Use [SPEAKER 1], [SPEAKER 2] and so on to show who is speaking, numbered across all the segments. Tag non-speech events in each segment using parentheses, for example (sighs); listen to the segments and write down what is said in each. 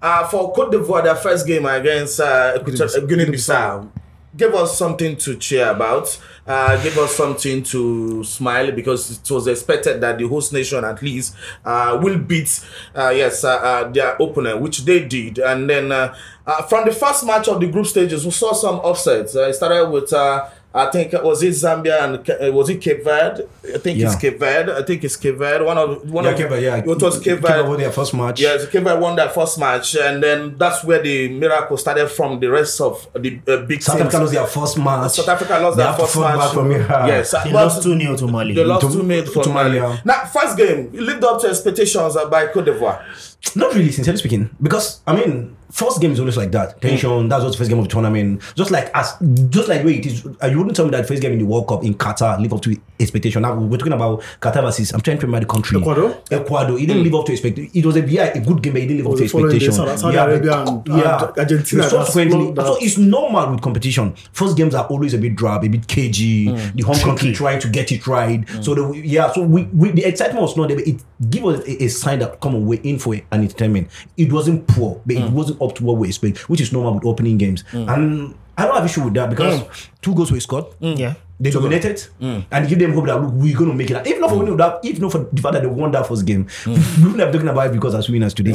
[SPEAKER 1] uh, for Cote d'Ivoire, their first game against uh, Guinea-Bissau, give us something to cheer about. Uh, give us something to smile because it was expected that the host nation at least uh, will beat uh, yes uh, uh, their opponent, which they did. And then uh, from the first match of the group stages, we saw some offsets. It started with. Uh, I think was it Zambia and uh, was it Cape Verde? I think it's Cape Verde. I think it's Cape Verde. One of one
[SPEAKER 2] Yeah,
[SPEAKER 1] of
[SPEAKER 2] Cape yeah.
[SPEAKER 1] It was Cape
[SPEAKER 2] Cape
[SPEAKER 1] Verde.
[SPEAKER 2] Verde won their first match.
[SPEAKER 1] Yes, Cape Verde won that first match, and then that's where the miracle started from the rest of the uh, big
[SPEAKER 2] South
[SPEAKER 1] teams.
[SPEAKER 2] Africa lost their first match.
[SPEAKER 1] South Africa lost
[SPEAKER 2] They
[SPEAKER 1] their
[SPEAKER 2] have to
[SPEAKER 1] first match.
[SPEAKER 2] from here.
[SPEAKER 1] Yes,
[SPEAKER 3] They
[SPEAKER 1] but
[SPEAKER 3] lost 2 0 to Mali.
[SPEAKER 1] They lost two mid for
[SPEAKER 2] to
[SPEAKER 1] Mali.
[SPEAKER 2] Mali.
[SPEAKER 1] Now, first game lived up to expectations uh, by Cote d'Ivoire.
[SPEAKER 2] Not really, sincerely speaking, because I mean, first game is always like that. Tension. Mm. That's what the first game of the tournament. Just like as, just like the way it is. uh, You wouldn't tell me that first game in the World Cup in Qatar live up to expectation. Now we're talking about Qatar versus. I'm trying to remember the country.
[SPEAKER 4] Ecuador?
[SPEAKER 2] Ecuador. It didn't mm. live up to expectation. It was a yeah, a good game, but it didn't live up
[SPEAKER 4] oh, to following day,
[SPEAKER 2] expectation.
[SPEAKER 4] Saudi- Saudi
[SPEAKER 2] Yeah,
[SPEAKER 4] Arabia and- and Argentina,
[SPEAKER 2] Subsequently, so it's normal with competition. First games are always a bit drab, a bit cagey. Mm. The home country trying to get it right. So the, yeah, so we, we the excitement was not there, but it give us a, a sign that come on, we're in for an entertainment. It wasn't poor, but it mm. wasn't up to what we expect, which is normal with opening games. Mm. And I don't have issue with that because mm. two goals were scored.
[SPEAKER 3] Yeah.
[SPEAKER 2] They dominated. And give them hope that look, we're going to make it. And If not for winning that, if not for the fact that they won that first game, (laughs) we wouldn't have talking about it because as winners today.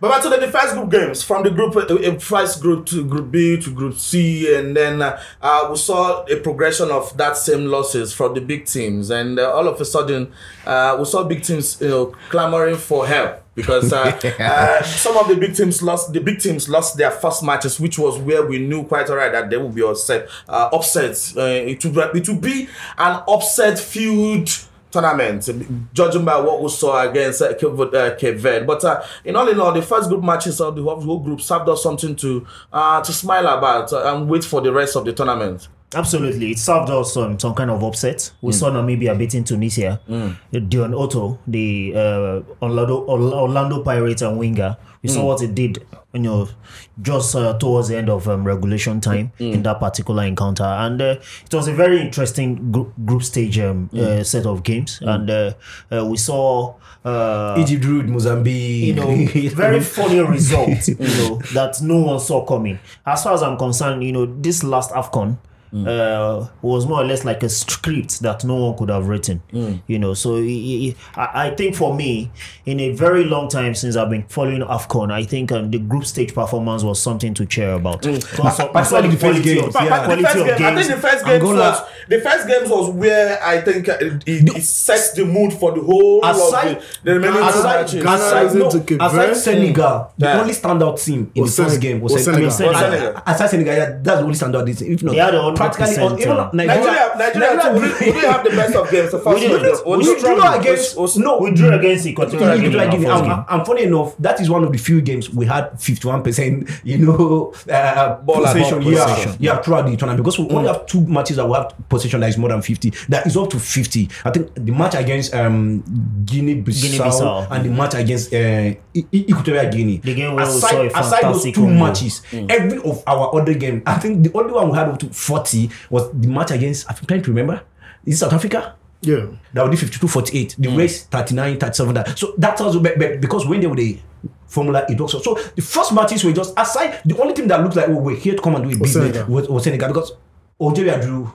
[SPEAKER 1] But back to the, the first group games from the group, uh, uh, first group to group B to group C, and then uh, uh, we saw a progression of that same losses from the big teams, and uh, all of a sudden uh, we saw big teams, you know, clamoring for help because uh, (laughs) uh, some of the big teams lost. The big teams lost their first matches, which was where we knew quite alright that they would be upset. Uh, upsets. Uh, it would it would be an upset feud tournament, judging by what we saw against uh, Cape, uh, Cape Verde. But uh, in all in all, the first group matches of the whole, group served us something to uh, to smile about and wait for the rest of the tournament.
[SPEAKER 3] Absolutely, it served us um, some kind of upset. We saw Namibia beating Tunisia. Deon Hotto, the uh, Orlando, Orl- Orlando Pirates and winger, we saw what it did. You know, just uh, towards the end of um, regulation time in that particular encounter, and uh, it was a very interesting group, group stage um, uh, set of games, and uh, uh, we saw. Uh,
[SPEAKER 2] Egypt with Mozambique.
[SPEAKER 3] you know, (laughs) very funny result, you know, (laughs) that no one saw coming. As far as I'm concerned, you know, this last AFCON uh, was more or less like a script that no one could have written, you know. So i- i- I, I think for me, in a very long time since I've been following AFCON, I think um, the group stage performance was something to cheer about. Plus,
[SPEAKER 2] particularly the first
[SPEAKER 3] quality
[SPEAKER 2] games,
[SPEAKER 3] of-
[SPEAKER 2] yeah.
[SPEAKER 3] Quality
[SPEAKER 1] first
[SPEAKER 3] of
[SPEAKER 1] game, I think the first games
[SPEAKER 2] Angola-
[SPEAKER 1] was the first games was where I think uh, it, it, it sets the mood for the whole
[SPEAKER 2] Aside-
[SPEAKER 1] of the, the remaining two
[SPEAKER 2] aside.
[SPEAKER 4] Ghana
[SPEAKER 2] aside, no,
[SPEAKER 4] to
[SPEAKER 2] aside
[SPEAKER 4] Verde.
[SPEAKER 2] Senegal, the
[SPEAKER 1] Yeah.
[SPEAKER 2] only standout team in
[SPEAKER 4] Was
[SPEAKER 2] the first
[SPEAKER 4] Senegal.
[SPEAKER 2] game was,
[SPEAKER 4] Was
[SPEAKER 2] Senegal.
[SPEAKER 4] Senegal.
[SPEAKER 1] Senegal.
[SPEAKER 2] Aside Senegal, yeah, that's the only standout. This, if not,
[SPEAKER 3] They had a
[SPEAKER 2] practically
[SPEAKER 3] 100%
[SPEAKER 2] even
[SPEAKER 3] uh,
[SPEAKER 1] Nigeria, Nigeria, too, we, didn't- we didn't have the best of games. So first
[SPEAKER 3] We didn't. We
[SPEAKER 1] We
[SPEAKER 2] we
[SPEAKER 3] struggled.
[SPEAKER 2] drew against
[SPEAKER 1] Was-
[SPEAKER 2] no
[SPEAKER 3] we drew against Equatorial Guinea.
[SPEAKER 2] drew
[SPEAKER 3] in our
[SPEAKER 2] against-
[SPEAKER 3] first
[SPEAKER 2] and, and funny enough, that is one of the few games we had 51%, you know, uh,
[SPEAKER 1] Ball
[SPEAKER 2] possession.
[SPEAKER 1] ball
[SPEAKER 2] Yeah,
[SPEAKER 1] possession.
[SPEAKER 2] yeah, throughout the tournament because we only have two matches that we have possession that is more than 50. That is up to 50. I think the match against um, Guinea-Bissau,
[SPEAKER 3] Guinea-Bissau.
[SPEAKER 2] and the match against uh, Equatorial Guinea.
[SPEAKER 3] The game where we
[SPEAKER 2] aside,
[SPEAKER 3] saw a
[SPEAKER 2] aside those two
[SPEAKER 3] combo.
[SPEAKER 2] matches, every of our other game, I think the only one we had up to 40 was the match against, I'm trying to remember, is it South Africa?
[SPEAKER 4] Yeah.
[SPEAKER 2] that would be 52 48 the race 39 37 that. So that's also but, but because when they were the formula it works so the first matches were just aside the only thing that looked like oh we're here to come and do a business
[SPEAKER 4] Senegal.
[SPEAKER 2] was, was Senegal because Algeria drew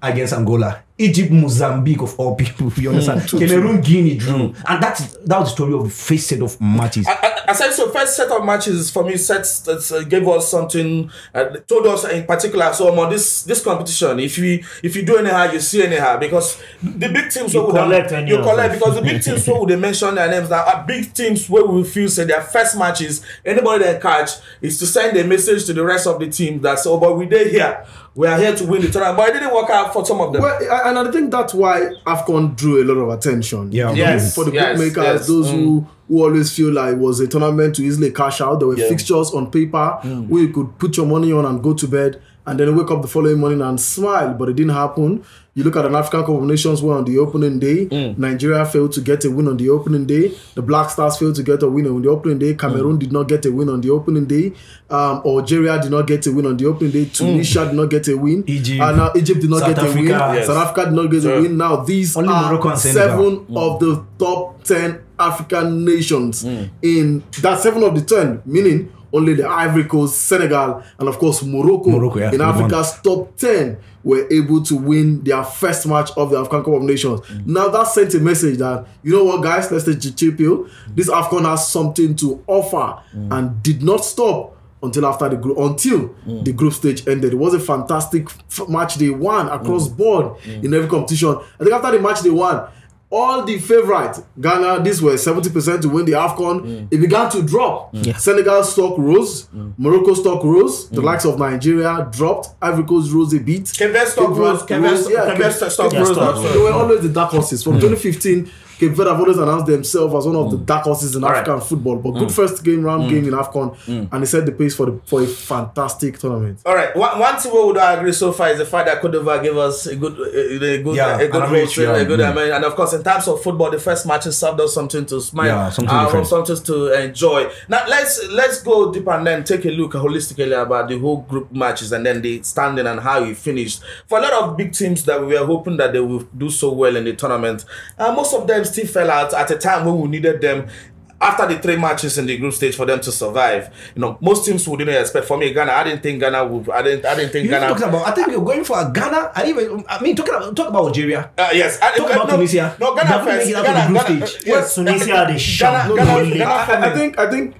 [SPEAKER 2] against Angola Egypt Mozambique of all people you understand Cameroon Guinea drew and that's that was the story of the first set of matches
[SPEAKER 1] I, I, I said so. First set of matches for me sets that uh, gave us something. Uh, told us in particular. So on this this competition, if you if you do anyhow, you see anyhow because the big teams
[SPEAKER 3] You collect any
[SPEAKER 1] you collect because the big teams where would they mention their names now are big teams where we feel say their first matches anybody they catch is to send a message to the rest of the team that oh but we did here we are here to win the tournament but it didn't work out for some of them.
[SPEAKER 4] Well, I- and I think that's why AFCON drew a lot of attention.
[SPEAKER 2] Yeah.
[SPEAKER 1] Yes,
[SPEAKER 4] For the
[SPEAKER 1] yes,
[SPEAKER 4] bookmakers,
[SPEAKER 1] yes.
[SPEAKER 4] those who, who always feel like it was a tournament to easily cash out. There were
[SPEAKER 1] Yeah.
[SPEAKER 4] fixtures on paper where you could put your money on and go to bed. And then wake up the following morning and smile, but it didn't happen. You look at an African Cup of Nations where on the opening day,
[SPEAKER 1] Mm.
[SPEAKER 4] Nigeria failed to get a win on the opening day. The Black Stars failed to get a win on the opening day.
[SPEAKER 1] Mm.
[SPEAKER 4] Cameroon did not get a win on the opening day. Um, Algeria did not get a win on the opening day. Tunisia did not get a win.
[SPEAKER 2] Egypt.
[SPEAKER 4] And now Egypt did not
[SPEAKER 2] South
[SPEAKER 4] get a win.
[SPEAKER 2] Africa.
[SPEAKER 1] Yes.
[SPEAKER 4] South Africa did not get
[SPEAKER 1] Sure.
[SPEAKER 4] a win. Now these are
[SPEAKER 2] Morocco
[SPEAKER 4] seven of the top 10 African nations in that seven of the 10, meaning only the Ivory Coast, Senegal, and of course Morocco,
[SPEAKER 2] Morocco, yeah,
[SPEAKER 4] in. Africa's top 10 were able to win their first match of the African Cup of Nations. Now that sent a message that, you know what, guys, let's take chill pill. This AFCON has something to offer and did not stop until after the group until the group stage ended. It was a fantastic match they won across board in every competition. I think after the match they won, all the favorites, Ghana, this were 70% to win the AFCON. It began to drop. Senegal stock rose, Morocco stock rose, the likes of Nigeria dropped, Ivory Coast rose a bit.
[SPEAKER 1] Verde stock rose,
[SPEAKER 4] rose, yeah,
[SPEAKER 1] Verde stock rose.
[SPEAKER 4] They were always the dark horses. From 2015, Cape Verde have always announced themselves as one of the dark horses in
[SPEAKER 1] All right.
[SPEAKER 4] African football. But good first game round game in AFCON, and they set the pace for the for a fantastic tournament.
[SPEAKER 1] All right. One, one thing we would agree so far is the fact that Cote d'Ivoire gave us a good, a, a good,
[SPEAKER 2] Yeah,
[SPEAKER 1] a good
[SPEAKER 2] an average, yeah.
[SPEAKER 1] a good. I
[SPEAKER 2] Mm.
[SPEAKER 1] mean, and of course, in terms of football, the first matches served us something to smile,
[SPEAKER 2] Yeah, something
[SPEAKER 1] uh, something to enjoy. Now let's let's go deep and then take a look holistically about the whole group matches and then the standing and how it finished. For a lot of big teams that we were hoping that they will do so well in the tournament, uh, most of them still fell out at a time when we needed them after the three matches in the group stage for them to survive. You know, most teams would didn't expect. For me, Ghana, I didn't think Ghana would. I didn't. I didn't think
[SPEAKER 2] You're
[SPEAKER 1] Ghana.
[SPEAKER 2] talking about. I think you're going for a Ghana. I even. I mean, talking about talk about Algeria.
[SPEAKER 1] Uh, yes. I,
[SPEAKER 2] Talk about
[SPEAKER 1] no,
[SPEAKER 2] Tunisia.
[SPEAKER 1] No, Ghana first. Ghana, Ghana,
[SPEAKER 2] stage.
[SPEAKER 1] yes.
[SPEAKER 3] Tunisia, they
[SPEAKER 1] Ghana. Ghana,
[SPEAKER 3] Only-
[SPEAKER 1] Ghana,
[SPEAKER 4] I, think I think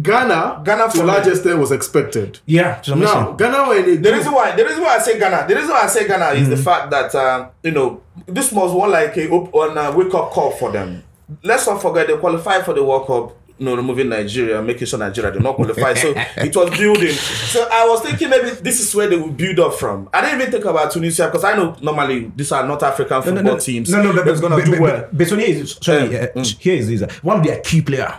[SPEAKER 4] Ghana,
[SPEAKER 1] Ghana
[SPEAKER 4] to
[SPEAKER 1] for
[SPEAKER 4] a
[SPEAKER 1] me.
[SPEAKER 4] large extent was expected.
[SPEAKER 2] Yeah, to
[SPEAKER 4] Now. Ghana were in a
[SPEAKER 1] The reason why the reason why I say Ghana, the reason why I say Ghana is
[SPEAKER 2] Mm-hmm.
[SPEAKER 1] the fact that uh, you know this was one like a on a wake up call for them. Let's not forget they qualified for the World Cup. You know, removing Nigeria, making sure Nigeria did not qualify. so (laughs) it was building. So I was thinking maybe this is where they will build up from. I didn't even think about Tunisia because I know normally these are not African football teams.
[SPEAKER 2] No, no, but,
[SPEAKER 1] that's gonna
[SPEAKER 2] but,
[SPEAKER 1] do well.
[SPEAKER 2] Here is sorry.
[SPEAKER 1] Yeah.
[SPEAKER 2] Uh, Here is this. uh, One of their key player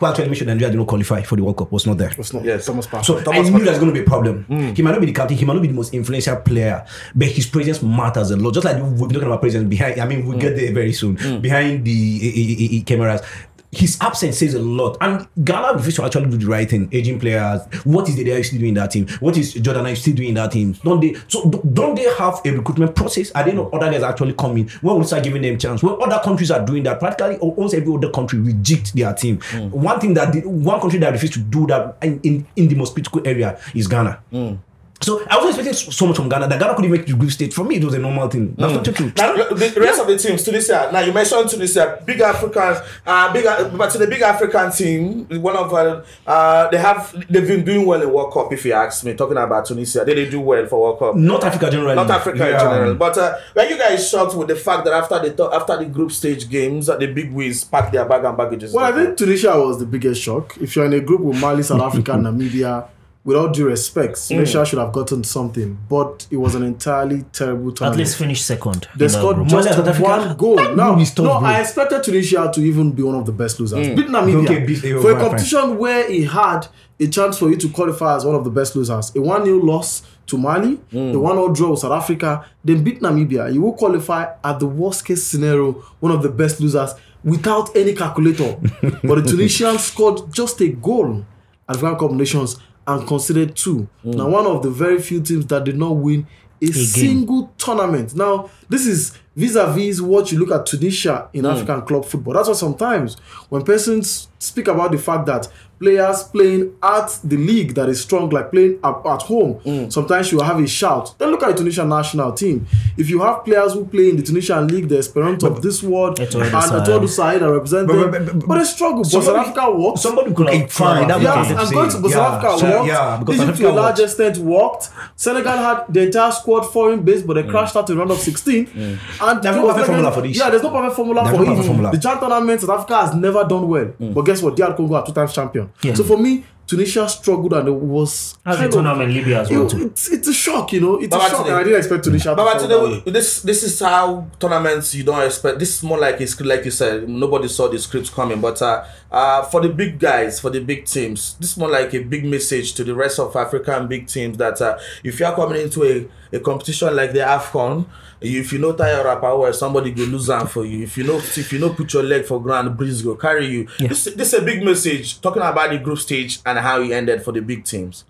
[SPEAKER 2] who actually made sure Nigeria did not qualify for the World Cup was not there.
[SPEAKER 4] It's not
[SPEAKER 1] Yes.
[SPEAKER 4] Thomas Partey.
[SPEAKER 2] So
[SPEAKER 1] Thomas
[SPEAKER 2] I knew that's going to be a problem.
[SPEAKER 1] Mm.
[SPEAKER 2] He might not be the captain. He might not be the most influential player, but his presence matters a lot. Just like we've been talking about presence behind. I mean,
[SPEAKER 1] Mm.
[SPEAKER 2] we'll get there very soon. Behind the eh, eh, eh, cameras. His absence says a lot, and Ghana refused to actually do the right thing. Aging players, what is the still doing in that team? What is Jordan Ibe still doing in that team? Don't they? So don't they have a recruitment process? Are they not other guys actually coming? When we start giving them chance? When other countries are doing that, practically almost every other country reject their team. One thing that the, one country that refused to do that in, in, in the most critical area is Ghana. So I wasn't expecting so- so much from Ghana that Ghana couldn't make the group stage. For me, it was a normal thing. That's not true.
[SPEAKER 1] Now, the rest of the teams, Tunisia. Now you mentioned Tunisia, big African, uh, big, but to the big African team, one of uh, uh, they have they've been doing well in World Cup. If you ask me, talking about Tunisia, they, they do well for World Cup.
[SPEAKER 2] Not Africa generally.
[SPEAKER 1] Not Africa in
[SPEAKER 2] Yeah.
[SPEAKER 1] general, but uh, were you guys shocked with the fact that after the th- after the group stage games, the big wigs packed their bag and baggages?
[SPEAKER 4] Well, I think Tunisia was the biggest shock. If you're in a group with Mali, South Africa, (laughs) Namibia, with all due respect,
[SPEAKER 1] Mm.
[SPEAKER 4] Tunisia should have gotten something, but it was an entirely terrible tournament.
[SPEAKER 3] At least finish second.
[SPEAKER 4] They scored
[SPEAKER 3] group.
[SPEAKER 4] just
[SPEAKER 2] Mali Africa?
[SPEAKER 4] one goal.
[SPEAKER 2] That
[SPEAKER 4] No,
[SPEAKER 2] group is tough,
[SPEAKER 4] no. I expected Tunisia to even be one of the best losers.
[SPEAKER 1] Mm.
[SPEAKER 4] Beat Namibia
[SPEAKER 2] Okay, beat-
[SPEAKER 4] for a
[SPEAKER 2] right,
[SPEAKER 4] competition where he had a chance for you to qualify as one of the best losers. A 1 0 loss to Mali,
[SPEAKER 2] Mm.
[SPEAKER 4] a 1 0 draw with South Africa, then beat Namibia. You will qualify at the worst case scenario, one of the best losers without any calculator. (laughs) but the Tunisians scored just a goal at African Cup Nations and considered two.
[SPEAKER 2] Mm.
[SPEAKER 4] Now, one of the very few teams that did not win a single tournament. Now, this is vis-a-vis what you look at Tunisia in African club football. That's why sometimes when persons speak about the fact that players playing at the league that is strong, like playing at, at home, sometimes you have a shout. Then look at the Tunisian national team. If you have players who play in the Tunisian league, the Esperance of this world, and
[SPEAKER 3] Eto'o Edouard.
[SPEAKER 4] Eto'o Said that represent
[SPEAKER 2] But-
[SPEAKER 4] them,
[SPEAKER 2] but-
[SPEAKER 4] but,
[SPEAKER 2] but-
[SPEAKER 4] they struggle. But
[SPEAKER 2] somebody-
[SPEAKER 4] South Africa works.
[SPEAKER 2] Somebody could
[SPEAKER 3] Club-
[SPEAKER 2] like fine. That's
[SPEAKER 4] Yes,
[SPEAKER 2] I'm
[SPEAKER 4] I'm going to but South Africa
[SPEAKER 2] so,
[SPEAKER 4] worked.
[SPEAKER 2] Yeah, because South
[SPEAKER 4] Egypt to a large extent worked. Senegal had the entire squad foreign based, but they crashed out in round of 16. And
[SPEAKER 2] There's no perfect formula for this.
[SPEAKER 4] Yeah, there's no perfect formula
[SPEAKER 2] There's
[SPEAKER 4] for
[SPEAKER 2] no
[SPEAKER 4] it.
[SPEAKER 2] formula.
[SPEAKER 4] The Chan tournament, South Africa has never done well. But guess what? DR Congo are two times champion.
[SPEAKER 3] Yeah.
[SPEAKER 4] So for me, Tunisia struggled and it was
[SPEAKER 3] As the tournament Libya as well too.
[SPEAKER 4] it's, it's a shock, you know. It's
[SPEAKER 1] Baba
[SPEAKER 4] a shock,
[SPEAKER 1] today-
[SPEAKER 4] and I didn't expect Tunisia. to that way.
[SPEAKER 1] today, this this is how tournaments you don't expect. This is more like a script, like you said. Nobody saw the script coming, but uh, uh, for the big guys, for the big teams, this is more like a big message to the rest of African big teams that uh, if you are coming into a, a competition like the Afcon, if you know tire rapper well, somebody go lose am for you. If you know if you know put your leg for ground, breeze go carry you. This this is a big message talking about the group stage and how it ended for the big teams.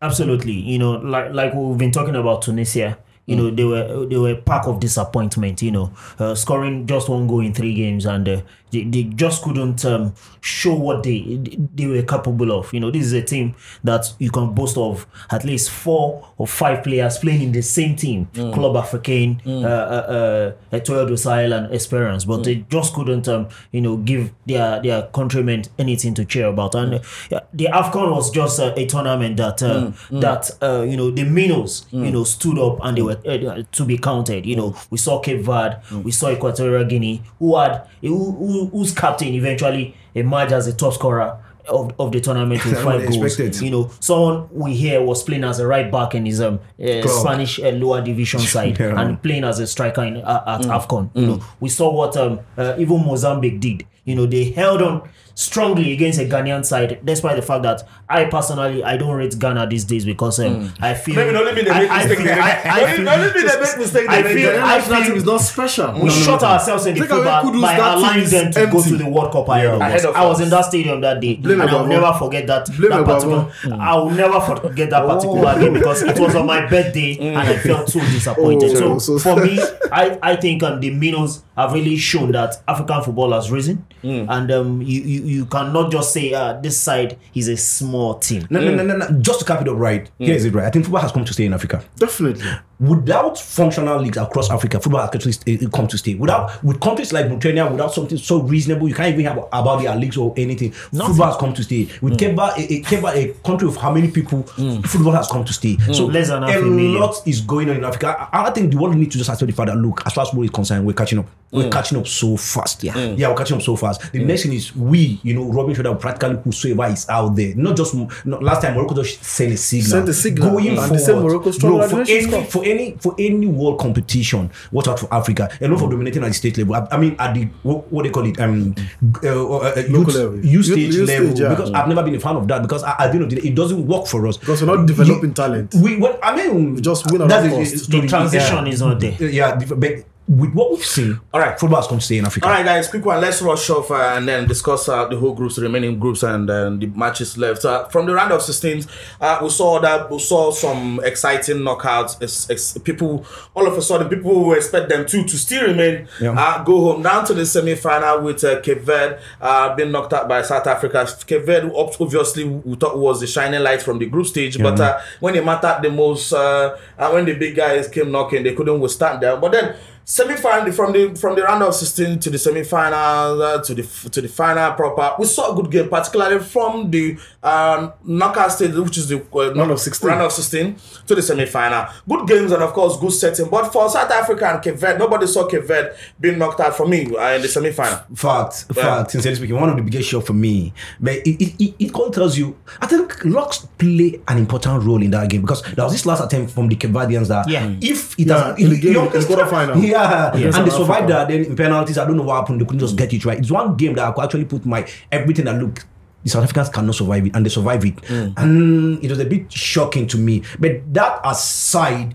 [SPEAKER 3] Absolutely, you know, like like we've been talking about Tunisia. You know, they were they were a pack of disappointment. You know, uh, scoring just one goal in three games, and uh, they, they just couldn't um, show what they they were capable of. You know, this is a team that you can boast of at least four or five players playing in the same team, Club Africain, uh, uh, uh, Etoile Sahel, and Esperance, but they just couldn't, um, you know, give their their countrymen anything to cheer about. And uh, the Afcon was just uh, a tournament that uh, that uh, you know the minnows, you know, stood up and they were uh, to be counted. You know, we saw Cape Verde, we saw Equatorial Guinea, who had who, who, whose captain eventually emerged as a top scorer. Of, of the tournament (laughs) with five goals,
[SPEAKER 2] Expected.
[SPEAKER 3] you know, someone we hear was playing as a right back in his um uh, Spanish uh, lower division (laughs) side
[SPEAKER 2] Yeah.
[SPEAKER 3] and playing as a striker in, uh, at Afcon. You know, we saw what um uh, even Mozambique did. You know, they held on strongly against a Ghanaian side, despite the fact that I personally I don't rate Ghana these days because um, I feel
[SPEAKER 1] Maybe only me they
[SPEAKER 3] I-
[SPEAKER 1] make mistake. Only me they make mistake.
[SPEAKER 3] I feel-
[SPEAKER 4] The national team is not special.
[SPEAKER 3] we shot ourselves in the foot by, allowing them to go
[SPEAKER 4] empty.
[SPEAKER 3] to the World Cup ahead of us. I was in that stadium that day,
[SPEAKER 4] Blame
[SPEAKER 3] and I'll never forget that.
[SPEAKER 4] Blame
[SPEAKER 3] that particular, I'll never forget that particular game because it was on my (laughs) birthday, and I felt so disappointed.
[SPEAKER 4] Oh,
[SPEAKER 3] so,
[SPEAKER 4] so-
[SPEAKER 3] for me, I, I think um, the Minos have really shown that African football has risen, and um, you, you you cannot just say uh, this side is a small team.
[SPEAKER 2] No, no, no, no, no. Just to cap it up right, here is it right. I think football has come to stay in Africa.
[SPEAKER 4] Definitely.
[SPEAKER 2] Without functional leagues across Africa, football has actually eh, eh, come to stay. Without with countries like Mauritania, without something so reasonable, you can't even have about their leagues or anything. Football has come to stay. With Cape Verde, a, a, Cape a country of how many people, mm. football has come to stay. Mm. So
[SPEAKER 3] Less than
[SPEAKER 2] a
[SPEAKER 3] million.
[SPEAKER 2] lot is going on in Africa. I, I think the world needs to just accept the fact that look, as far as football is concerned, we're catching up. We're mm. catching up so fast. Yeah, yeah, we're catching up so fast. The next thing is we, you know, rubbing shoulder practically whosoever is out there. Not just not, last time Morocco just sent a signal.
[SPEAKER 4] Sent a signal.
[SPEAKER 2] Going
[SPEAKER 4] And
[SPEAKER 2] forward.
[SPEAKER 4] they said Morocco strong the
[SPEAKER 2] for any
[SPEAKER 4] Cup.
[SPEAKER 2] For any for any world competition, watch out for Africa. And not for dominating at the state level. I, I mean at the what, what they call it um uh, uh, uh,
[SPEAKER 4] Local
[SPEAKER 2] youth,
[SPEAKER 4] level.
[SPEAKER 2] youth
[SPEAKER 4] Youth-
[SPEAKER 2] stage
[SPEAKER 4] youth
[SPEAKER 2] level
[SPEAKER 4] stage, yeah.
[SPEAKER 2] because I've never been a fan of that because I, at the end of the day it doesn't work for us
[SPEAKER 4] Because we're not developing talent.
[SPEAKER 2] We well, I mean
[SPEAKER 4] We just win at
[SPEAKER 2] that
[SPEAKER 4] all
[SPEAKER 2] is-
[SPEAKER 4] costs.
[SPEAKER 2] the
[SPEAKER 3] The
[SPEAKER 2] transition
[SPEAKER 3] transition is not there.
[SPEAKER 2] yeah, but with what we've seen,
[SPEAKER 1] All right.
[SPEAKER 2] football has come to stay in Africa.
[SPEAKER 1] All right, guys, quick one. Let's rush off uh, and then discuss uh, the whole groups, the remaining groups, and uh, the matches left. Uh, from the round of 16, uh, we saw that we saw some exciting knockouts. Ex- ex- people, all of a sudden, people who expect them to to still remain,
[SPEAKER 2] Yeah.
[SPEAKER 1] uh, go home down to the semi-final with uh, Cape Verde uh, being knocked out by South Africa. Cape Verde, obviously, we thought was the shining light from the group stage, but uh, when it mattered the most, uh, and when the big guys came knocking, they couldn't withstand them. But then semi-final from the from the round of 16 to the semi-final uh, to the to the final proper we saw a good game particularly from the um, knockout stage which is the uh,
[SPEAKER 4] Round of 16.
[SPEAKER 1] round of 16 to the semi-final good games and of course good setting but for South Africa and Cape Verde nobody saw Cape Verde being knocked out for me uh, in the semi-final
[SPEAKER 2] Fact,
[SPEAKER 1] Yeah.
[SPEAKER 2] fact. Sincerely speaking, one of the biggest shock for me, but it it, it, it all tells you. I think locks play an important role in that game because there was this last attempt from the Cape Verdeans that
[SPEAKER 3] Yeah.
[SPEAKER 2] if it
[SPEAKER 4] Yeah,
[SPEAKER 2] has
[SPEAKER 4] in the
[SPEAKER 2] if-
[SPEAKER 4] game,
[SPEAKER 2] you
[SPEAKER 4] in the
[SPEAKER 2] understand?
[SPEAKER 4] quarterfinal.
[SPEAKER 2] Yeah,
[SPEAKER 3] Yes,
[SPEAKER 2] and they survived that. Then in penalties, I don't know what happened. They couldn't just get it right. It's one game that I could actually put my everything that look. The South Africans cannot survive it, and they survive it, and it was a bit shocking to me. But that aside,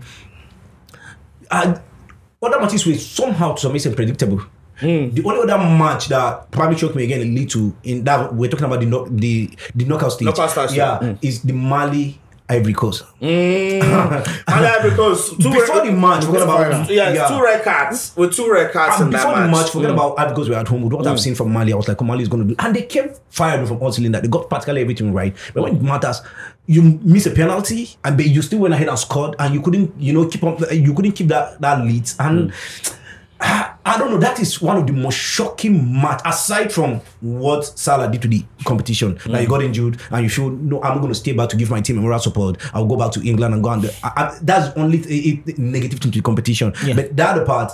[SPEAKER 2] I, other matches were somehow to some extent predictable. The only other match that probably shocked me again a little in that we're talking about the knock, the the knockout stage.
[SPEAKER 1] Knockout stage,
[SPEAKER 2] yeah,
[SPEAKER 1] yeah.
[SPEAKER 2] is the Mali Ivory Coast. Mm. (laughs)
[SPEAKER 1] and because two
[SPEAKER 2] Before the match, forget about
[SPEAKER 1] yeah, two red cards with two red cards
[SPEAKER 2] and
[SPEAKER 1] in that
[SPEAKER 2] before the
[SPEAKER 1] match,
[SPEAKER 2] match, forget mm. about Ivory Coast. We're at home. With what I've mm. seen from Mali, I was like, oh, Mali is going to do, and they came fired from all cylinder. They got practically everything right. But when it matters, you miss a penalty, and but you still went ahead and scored, and you couldn't, you know, keep up. You couldn't keep that that lead, and. (sighs) Ah, I don't know. That is one of the most shocking match aside from what Salah did to the competition. Now you mm. got injured and you feel no, I'm going to stay back to give my team a moral support. I'll go back to England and go and I, I, that's only a, a negative thing to the competition.
[SPEAKER 3] Yeah.
[SPEAKER 2] But the other part,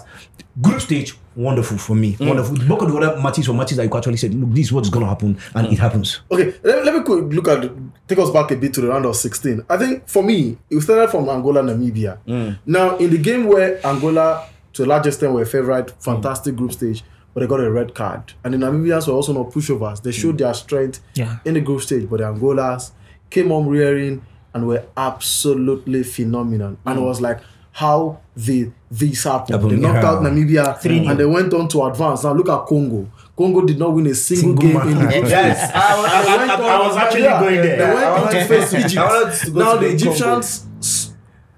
[SPEAKER 2] group stage, wonderful for me. Mm. Wonderful. Both of the other matches were matches that you actually said, look, this is what's going to happen, and mm. it happens.
[SPEAKER 4] Okay, let, let me quick look at take us back a bit to the round of 16. I think for me, it started from Angola, Namibia. Now, in the game where Angola, to a large extent, were favourite, fantastic group stage, but they got a red card. And the Namibians were also not pushovers. They showed their strength
[SPEAKER 3] Yeah.
[SPEAKER 4] in the group stage, but the Angolas came on rearing and were absolutely phenomenal. And it was like, how did this happen?
[SPEAKER 2] Happen,
[SPEAKER 4] They knocked
[SPEAKER 2] yeah.
[SPEAKER 4] out Namibia
[SPEAKER 3] Three
[SPEAKER 4] and they went on to advance. Now look at Congo. Congo did not win a single,
[SPEAKER 2] Single
[SPEAKER 4] game in the group
[SPEAKER 1] Yes,
[SPEAKER 4] stage.
[SPEAKER 1] I, was- I, I,
[SPEAKER 4] on-
[SPEAKER 3] I was actually going there.
[SPEAKER 4] They went
[SPEAKER 1] I
[SPEAKER 4] on to face
[SPEAKER 1] I
[SPEAKER 4] Egypt. Now the
[SPEAKER 1] the
[SPEAKER 4] Egyptians s-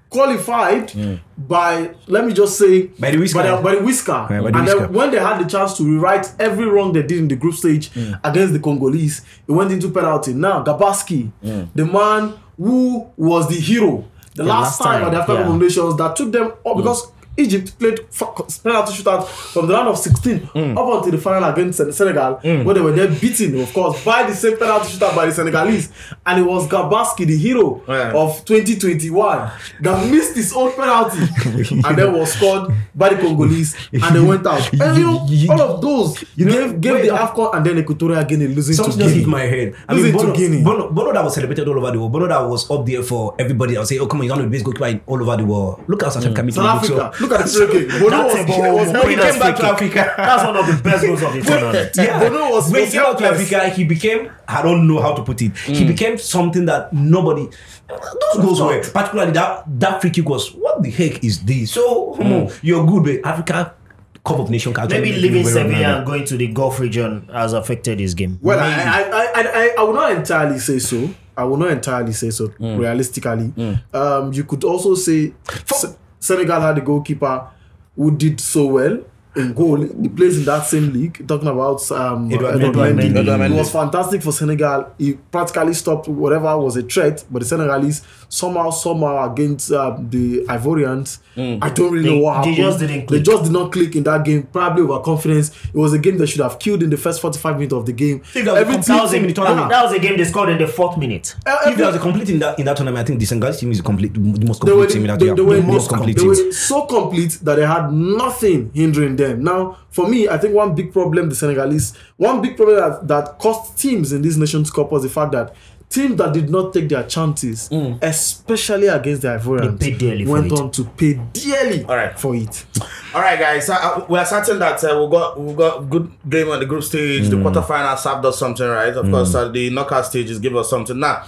[SPEAKER 4] qualified by let me just say
[SPEAKER 2] By the whisker.
[SPEAKER 4] by the, by the whisker.
[SPEAKER 2] Yeah, by the
[SPEAKER 4] and
[SPEAKER 2] whisker.
[SPEAKER 4] then when they had the chance to rewrite every wrong they did in the group stage against the Congolese, it went into penalty. Now Gabaski, the man who was the hero the, last,
[SPEAKER 3] last
[SPEAKER 4] time,
[SPEAKER 3] time,
[SPEAKER 4] at the African
[SPEAKER 3] yeah.
[SPEAKER 4] Nations that took them up because Egypt played penalty shootout from the round of 16 up until the final against Sen- Senegal, where they were then beaten, of course, by the same penalty shootout by the Senegalese. And it was Gabaski, the hero
[SPEAKER 1] Yeah.
[SPEAKER 4] of 2021, that missed his own penalty (laughs) and then was scored by the Congolese and they went out. (laughs) And you know, all of those
[SPEAKER 2] You know,
[SPEAKER 4] gave, gave
[SPEAKER 2] wait,
[SPEAKER 4] the. AFCON and then Equatorial Guinea losing
[SPEAKER 2] Something
[SPEAKER 4] to
[SPEAKER 2] just hit
[SPEAKER 4] Guinea.
[SPEAKER 2] my head. I
[SPEAKER 4] Losing
[SPEAKER 2] mean,
[SPEAKER 4] to
[SPEAKER 2] Bono,
[SPEAKER 4] Guinea.
[SPEAKER 2] Bono, Bono that was celebrated all over the world. Bono that was up there for everybody. I'll say, oh, come on, you're one of the best goalkeeper all over the world. Look how South Africa made
[SPEAKER 4] South Africa, look at the free kick. Bono
[SPEAKER 3] That's
[SPEAKER 4] was,
[SPEAKER 3] a ball.
[SPEAKER 4] was
[SPEAKER 3] When
[SPEAKER 2] When he came back to
[SPEAKER 3] free
[SPEAKER 2] Africa.
[SPEAKER 3] That's one of the (laughs) best goals of the tournament.
[SPEAKER 2] Yeah,
[SPEAKER 4] Bono was-
[SPEAKER 2] when he came back to. Africa, he became I don't know how to put it. He became something that nobody. Those goals were particularly that that free kick was what the heck is this? So come on, you're good, but Africa Cup of Nations. can actually
[SPEAKER 3] Maybe
[SPEAKER 2] make
[SPEAKER 3] leaving
[SPEAKER 2] you
[SPEAKER 3] Sevilla and going to the Gulf region has affected his game.
[SPEAKER 4] Well, I, I, I, I, I will not entirely say so. I will not entirely say so.
[SPEAKER 2] Mm.
[SPEAKER 4] Realistically, um, you could also say Se- Senegal had a goalkeeper who did so well in goal. He plays in that same league. Talking about um,
[SPEAKER 2] Edouard
[SPEAKER 4] Edouard
[SPEAKER 3] Mendy.
[SPEAKER 4] Mendy.
[SPEAKER 1] Edouard
[SPEAKER 4] It
[SPEAKER 1] Mendy.
[SPEAKER 4] was fantastic for Senegal. He practically stopped whatever was a threat, but the Senegalese somehow, somehow against um, the Ivorians. I don't really
[SPEAKER 3] They-
[SPEAKER 4] know what happened.
[SPEAKER 3] they just didn't click.
[SPEAKER 4] They
[SPEAKER 3] click.
[SPEAKER 4] just did not click in that game. Probably overconfidence. It was a game that should have killed in the first forty-five minutes of the game.
[SPEAKER 2] think that was a
[SPEAKER 4] Every team-
[SPEAKER 3] That was, a,
[SPEAKER 2] in the tournament.
[SPEAKER 3] that was a game they scored in the fourth minute.
[SPEAKER 4] Uh,
[SPEAKER 2] If there was a complete in that in that tournament, I think the Senegalese team is complete, the most
[SPEAKER 4] they
[SPEAKER 2] complete
[SPEAKER 4] were,
[SPEAKER 2] team in that
[SPEAKER 4] they,
[SPEAKER 2] year.
[SPEAKER 4] they were,
[SPEAKER 2] the most
[SPEAKER 4] they
[SPEAKER 2] complete
[SPEAKER 4] were so complete that they had nothing hindering them. Now, for me, I think one big problem the Senegalese, one big problem that, that cost teams in this Nations Cup was the fact that teams that did not take their chances, especially against the Ivorians, went on to pay dearly
[SPEAKER 1] All right.
[SPEAKER 4] for it.
[SPEAKER 1] All right, guys. Uh, uh, we are certain that uh, we got we got good game on the group stage. The quarterfinal served us something, right? Of course, uh, the knockout stages give us something. Now,